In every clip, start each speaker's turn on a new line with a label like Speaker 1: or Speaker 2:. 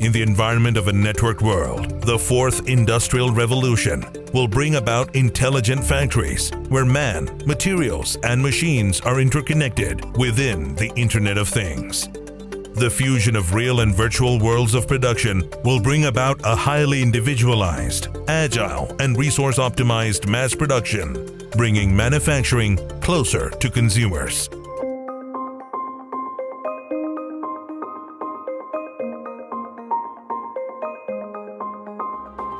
Speaker 1: In the environment of a networked world, the fourth industrial revolution will bring about intelligent factories where man, materials, and machines are interconnected within the Internet of Things. The fusion of real and virtual worlds of production will bring about a highly individualized, agile, and resource optimized mass production, bringing manufacturing closer to consumers.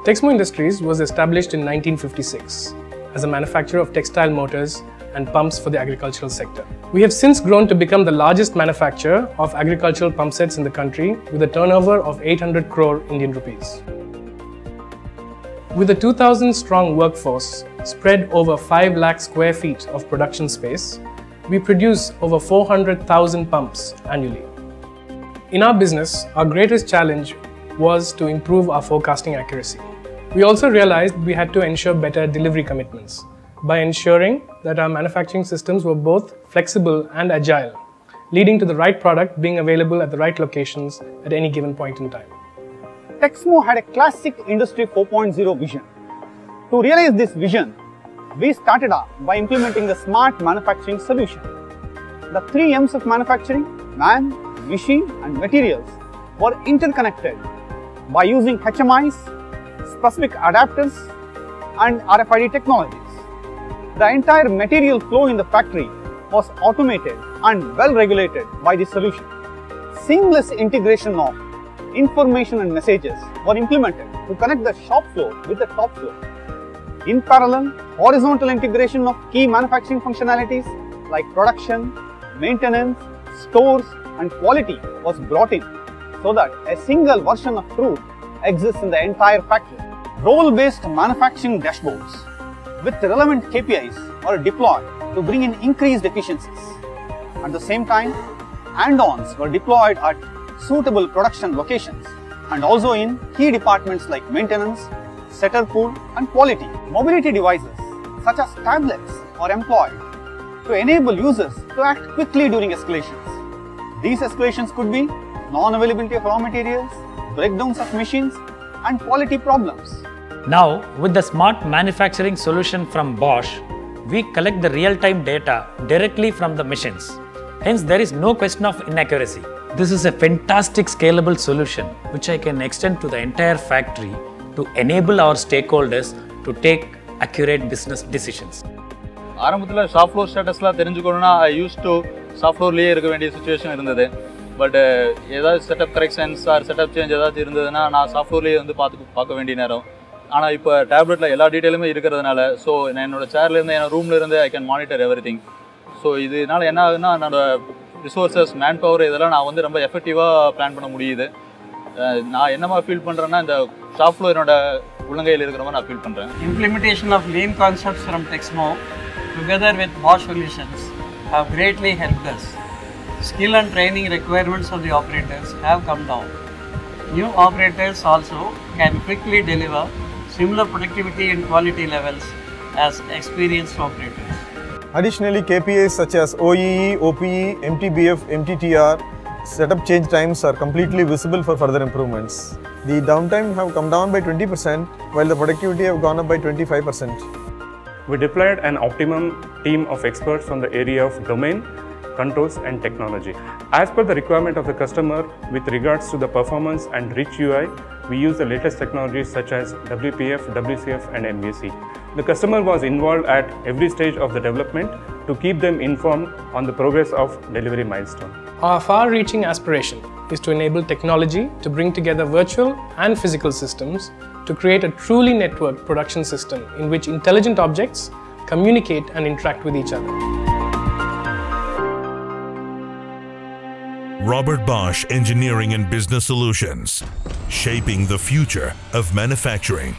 Speaker 2: Texmo Industries was established in 1956 as a manufacturer of textile motors and pumps for the agricultural sector. We have since grown to become the largest manufacturer of agricultural pump sets in the country with a turnover of 800 crore Indian rupees. With a 2000 strong workforce spread over 5 lakh square feet of production space, we produce over 400,000 pumps annually. In our business, our greatest challenge was to improve our forecasting accuracy. We also realized we had to ensure better delivery commitments by ensuring that our manufacturing systems were both flexible and agile, leading to the right product being available at the right locations at any given point in time.
Speaker 3: Texmo had a classic Industry 4.0 vision. To realize this vision, we started off by implementing the smart manufacturing solution. The three M's of manufacturing, man, machine and materials were interconnected by using HMIs, specific adapters and RFID technologies. The entire material flow in the factory was automated and well regulated by this solution. Seamless integration of information and messages were implemented to connect the shop floor with the top floor. In parallel, horizontal integration of key manufacturing functionalities like production, maintenance, stores and quality was brought in so that a single version of truth exists in the entire factory. Role-based manufacturing dashboards with relevant KPIs are deployed to bring in increased efficiencies. At the same time, andons were deployed at suitable production locations and also in key departments like maintenance, setter pool and quality. Mobility devices such as tablets are employed to enable users to act quickly during escalations. These escalations could be non-availability of raw materials, breakdowns of machines and quality problems.
Speaker 4: Now, with the smart manufacturing solution from Bosch, we collect the real-time data directly from the machines. Hence, there is no question of inaccuracy. This is a fantastic scalable solution which I can extend to the entire factory to enable our stakeholders to take accurate business decisions.
Speaker 5: ஆரம்பத்தில் shop floor ஸ்டேட்டஸ்லாம் தெரிஞ்சுக்கணுன்னா I use to shop ஃப்ளோர்லேயே இருக்க வேண்டிய situation இருந்தது but ஏதாவது setup corrections or setup change ஏதாவது இருந்ததுன்னா நான் சாஃப்ட்வேர்லேயே வந்து பார்த்து பார்க்க வேண்டிய நேரம். ஆனால் இப்போ டேப்லெட்டில் எல்லா டீட்டெயிலுமே இருக்கிறதுனால ஸோ நான் என்னோட சேர்லேருந்து என் ரூமில் இருந்து I can monitor everything so இதனால் என்ன ஆகுதுன்னா என்னோடய ரிசோர்ஸஸ் மேன் பவர் இதெல்லாம் நான் வந்து ரொம்ப எஃபெக்டிவாக பிளான் பண்ண முடியுது. நான் என்னமா ஃபீல் பண்ணுறேன்னா இந்த ஷாப் ஃப்ளோர் என்னோட உள்ளங்கையில் இருக்கிற மாதிரி நான் ஃபீல் பண்ணுறேன்
Speaker 6: implementation of lean concepts from Texmo together with Bosch solutions how greatly help us Skill and training requirements of the operators have come down. New operators also can quickly deliver similar productivity and quality levels as experienced operators.
Speaker 7: Additionally, KPIs such as OEE, OPE, MTBF, MTTR, setup change times are completely visible for further improvements. The downtime have come down by 20% while the productivity have gone up by 25%.
Speaker 8: We deployed an optimum team of experts from the area of domain, controls and technology. As per the requirement of the customer with regards to the performance and rich UI, we use the latest technologies such as WPF, WCF and MVC. The customer was involved at every stage of the development to keep them informed on the progress of delivery milestone.
Speaker 2: Our far reaching aspiration is to enable technology to bring together virtual and physical systems to create a truly networked production system in which intelligent objects communicate and interact with each other.
Speaker 1: Robert Bosch Engineering and Business Solutions, shaping the future of manufacturing.